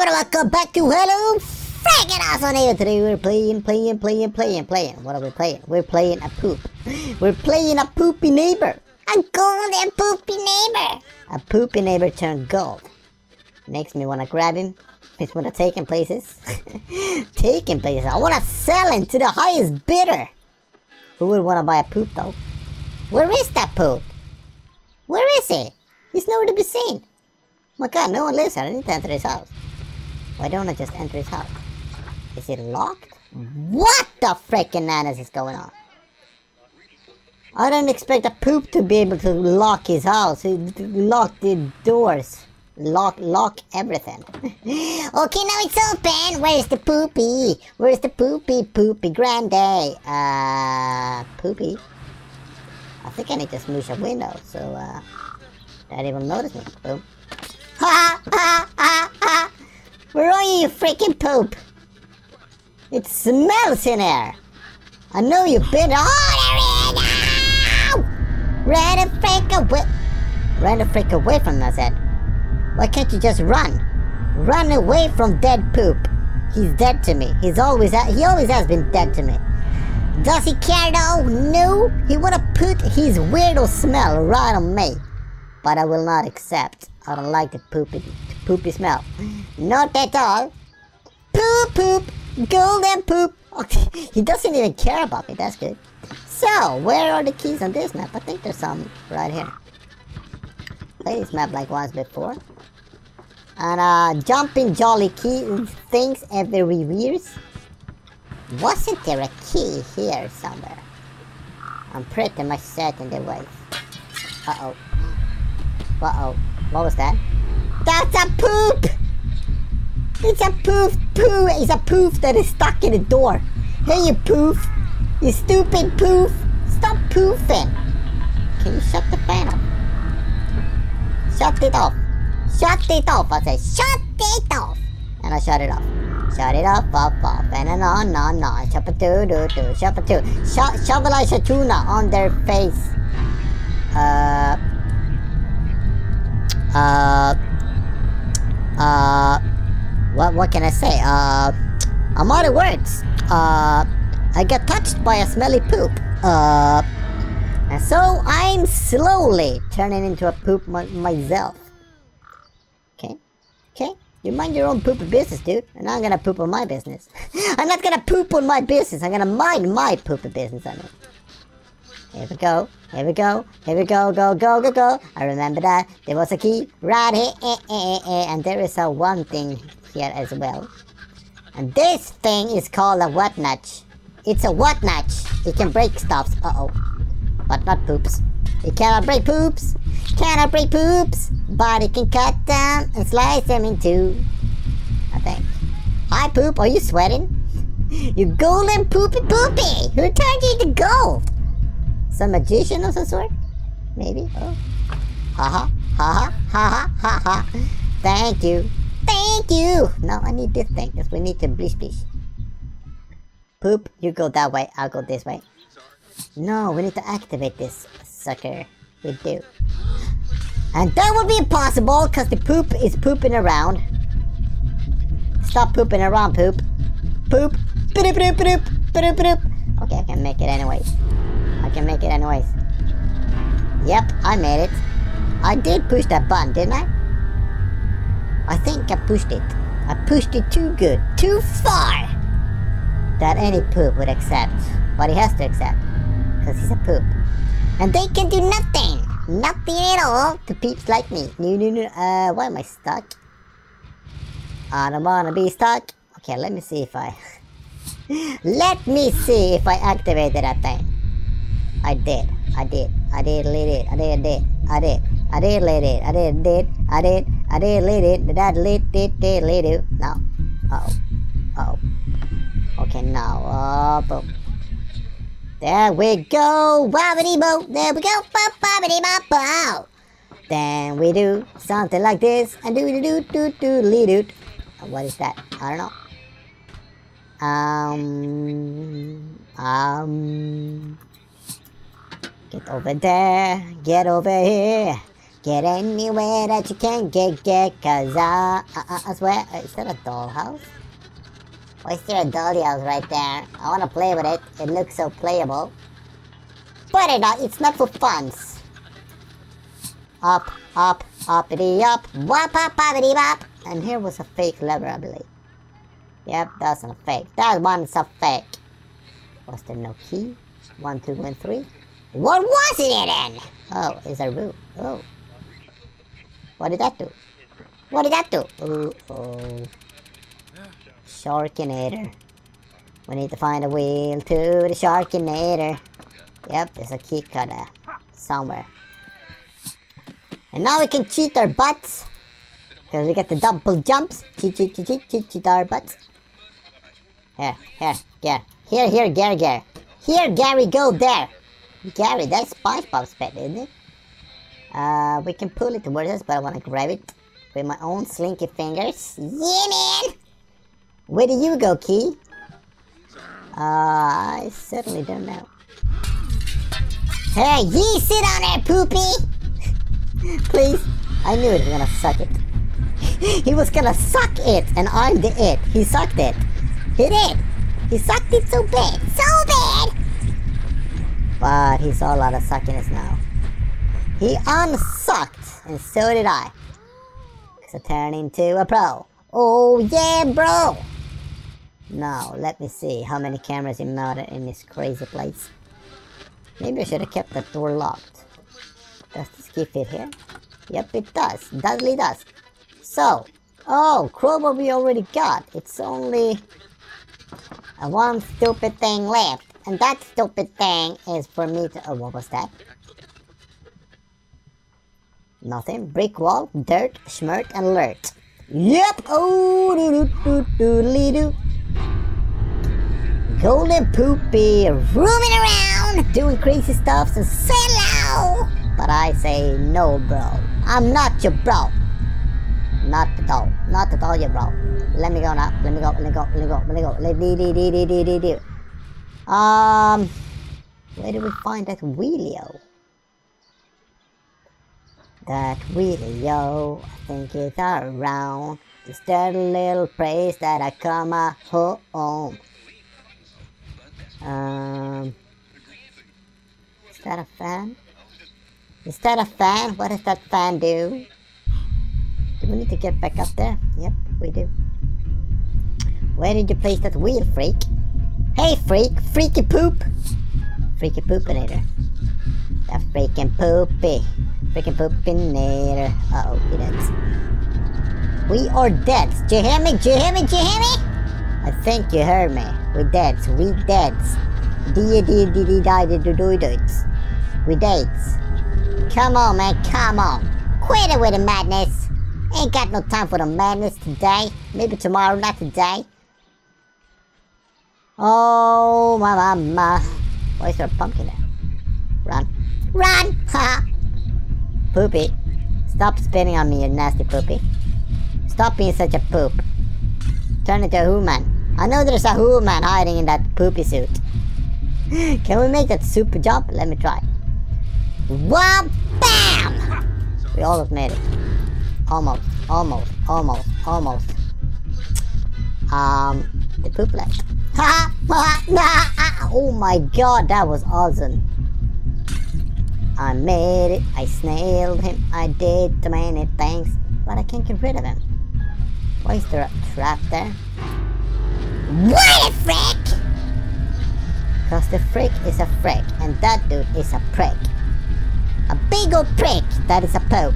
everyone, welcome back to Hello Freaking Awesome Neighbor. Today we're playing, playing, playing, playing, playing. What are we playing? We're playing a poop. We're playing a poopy neighbor. A golden poopy neighbor. A poopy neighbor turned gold. Makes me want to grab him. Makes me want to take him places. take him places. I want to sell him to the highest bidder. Who would want to buy a poop though? Where is that poop? Where is he? He's nowhere to be seen. my god, no one lives here. I need to enter his house. Why don't I just enter his house? Is it locked? What the freaking nanas is going on? I don't expect a poop to be able to lock his house. Lock the doors. Lock, lock everything. okay, now it's open. Where's the poopy? Where's the poopy, poopy grande? Uh, poopy. I think I need to smoosh a window so uh, that he will notice me. Boom. Ha ha ha! Where are you, you freaking poop? It smells in here. I know you've been. Oh, there he is! Run a freak away. Run a freak away from us, Ed. Why can't you just run? Run away from dead poop. He's dead to me. He's always he always has been dead to me. Does he care though? No. He wanna put his weirdo smell right on me. But I will not accept. I don't like the poopy poopy smell. Not at all. Poop poop. Golden poop. Okay. He doesn't even care about me. That's good. So, where are the keys on this map? I think there's some right here. Play this map like once before. And uh, jumping jolly key things every years. Wasn't there a key here somewhere? I'm pretty much certain there was. Uh-oh. Uh-oh. What was that? That's a poop! It's a poof poo! It's a poof that is stuck in the door. Hey, you poof! You stupid poof! Stop poofing! Can you shut the fan off? Shut it off! Shut it off! I say, shut it off! And I shut it off. Shut it off, off, off, and on, on, on, on. Shop a two, do, do, shop a two. Sho shovel a tuna on their face. Uh. Uh. Uh. What, what can I say? Uh. I'm out of words. Uh. I got touched by a smelly poop. Uh. And so I'm slowly turning into a poop myself. Okay? Okay? You mind your own poop business, dude. And I'm gonna poop on my business. I'm not gonna poop on my business. I'm gonna mind my poop business, I mean. Here we go. Here we go. Here we go. Go, go, go, go. I remember that. There was a key right here. Eh, eh, eh, eh. and there is a one thing here as well. And this thing is called a what notch. It's a what notch. It can break stuffs. Uh-oh. But not poops. It cannot break poops. Cannot break poops. But it can cut them and slice them in two. I think. Hi, poop. Are you sweating? You golden poopy poopy. Who turned you into gold? Some magician of some sort? Maybe. Oh. Ha ha. Ha ha. Ha ha. Ha ha. Thank you. Thank you. Now I need this thing because we need to bleach bleach. Poop, you go that way. I'll go this way. No, we need to activate this sucker. We do. And that would be impossible because the poop is pooping around. Stop pooping around, poop. Poop. Poop, poop, poop, poop, poop. Okay, I can make it anyways. I can make it anyways. Yep, I made it. I did push that button, didn't I? I think I pushed it. I pushed it too good, too far! That any poop would accept. But he has to accept. Because he's a poop. And they can do nothing! Nothing at all to peeps like me. No, no, no. Uh, why am I stuck? I don't wanna be stuck. Okay, let me see if I... let me see if I activated that thing. I did. I did. I did, lit it. I did, did. I did. I did, lit it. I did, did. I did. I did, lit it. Did I lit it? Did, lit it. No. Uh oh. Uh oh. Okay, now. Oh, boom. There we go, wobbity bo. There we go, bobbity bop bow. Then we do something like this, and do do do do do do do. What is that? I don't know. Um, um, get over there, get over here. Get anywhere that you can get, get, cause I, I, I swear, uh, is that a dollhouse? Oh, or is there a dollhouse right there? I wanna play with it, it looks so playable. But it, uh, it's not for funs. Up, up, uppity up, wop up, uppity bop. And here was a fake lever, I believe. Yep, that's a fake. That one's a fake. Was there no key? One, two, and three. What was it then? Oh, it's a room. Oh. What did that do? What did that do? Oh, oh. Sharkinator. We need to find a wheel to the Sharkinator. Yep, there's a key cutter somewhere. And now we can cheat our butts. Because we get the double jumps. Cheat, cheat, cheat, cheat, cheat, cheat our butts. Here, here, here. Here, here, Gary, Gary. Here, Gary, go there. Gary, that's SpongeBob's pet, isn't it? Uh, we can pull it towards us, but I want to grab it with my own slinky fingers. Yeah, man! Where do you go, Key? Uh, I certainly don't know. Hey, you sit on there, Poopy! Please, I knew it was gonna suck it. he was gonna suck it, and I'm the it. He sucked it. He did. He sucked it so bad, so bad! But he's all out of suckiness now. He unsucked, and so did I. So turn into a pro. Oh yeah, bro! Now, let me see how many cameras he mounted in this crazy place. Maybe I should have kept that door locked. Does this key fit here? Yep, it does. Dudley does. So, oh, crowbar we already got. It's only a one stupid thing left. And that stupid thing is for me to... Oh, what was that? Nothing. Brick wall, dirt, schmirt, and alert. Yep! Oh, doo doo doo doo doo. Golden Poopy roaming around, doing crazy stuff and say hello. But I say no, bro. I'm not your bro. Not at all. Not at all, your bro. Let me go now. Let me go. Let me go. Let me go. Let me go. Let me do do do do. Um, where do we find that wheelio? That wheelio, I think it's around this dirty little place that I call my home. Um, is that a fan? Is that a fan? What does that fan do? Do we need to get back up there? Yep, we do. Where did you place that wheel, freak? Hey, freak! Freaky poop! Freaky poopinator. That freaking poopy. Freaking poopinator. Uh oh, we dead. We are dead. Do you hear me? Do you hear me? Do you hear me? I think you heard me. We dead. We dead. Dee dee dee dee die dee doo doo doos. We dead. Come on, man. Come on. Quit it with the madness. Ain't got no time for the madness today. Maybe tomorrow, not today. Oh, my mama. Why is there a pumpkin there? Run. Run! Ha! Poopy. Stop spinning on me, you nasty poopy. Stop being such a poop. Turn into a human. I know there's a human hiding in that poopy suit. Can we make that super jump? Let me try. Wham! Bam! We almost made it. Almost, almost, almost, almost. Um, the poop left. oh my god, that was awesome. I made it, I snailed him, I did too many things, but I can't get rid of him. Why is there a trap there? What a frick! Cause the frick is a frick, and that dude is a prick. A big old prick that is a poop.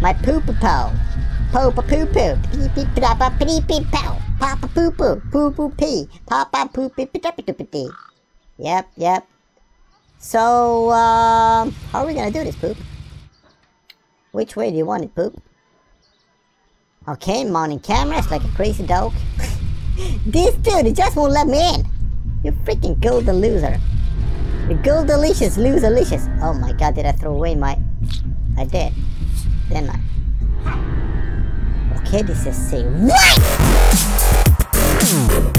My poop po. Poop poo poo. Peep peep papa peep peep pow. Papa poo poo. Poo poo pee. Papa poo pee pee pee pee Yep, yep. So, um, how are we gonna do this, Poop? Which way do you want it, Poop? Okay, mounting cameras like a crazy dog. this dude, just won't let me in. You freaking golden loser. You gold delicious loser delicious. Oh my god, did I throw away my... I did. Didn't I? Okay, this is say what? Boom!